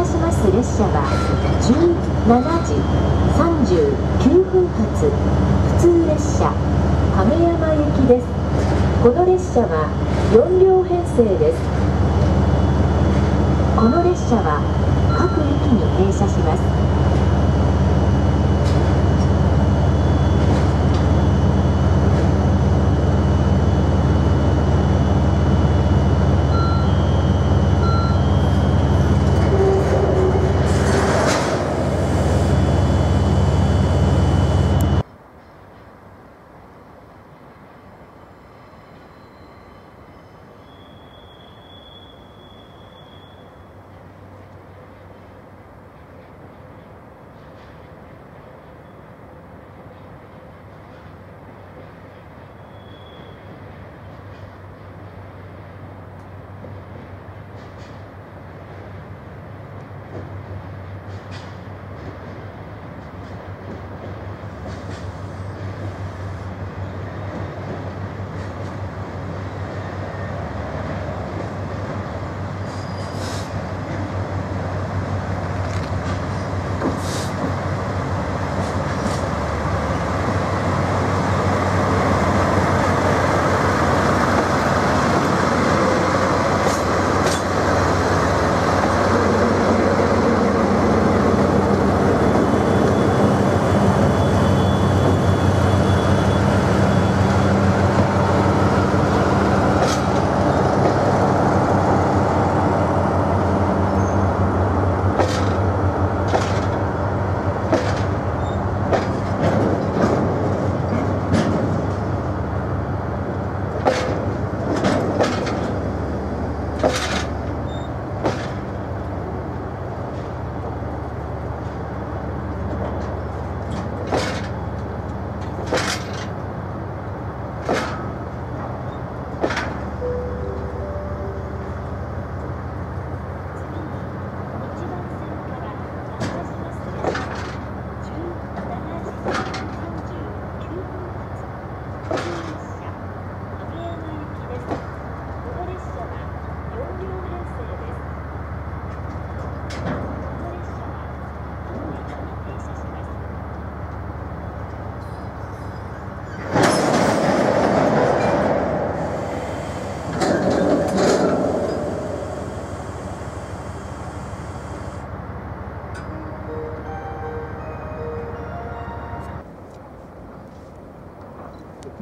から発車します。列車は17時39分発普通列車亀山行きです。この列車は4両編成です。この列車は各駅に停車します。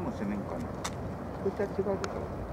もしれんかな。こっちは違うけど。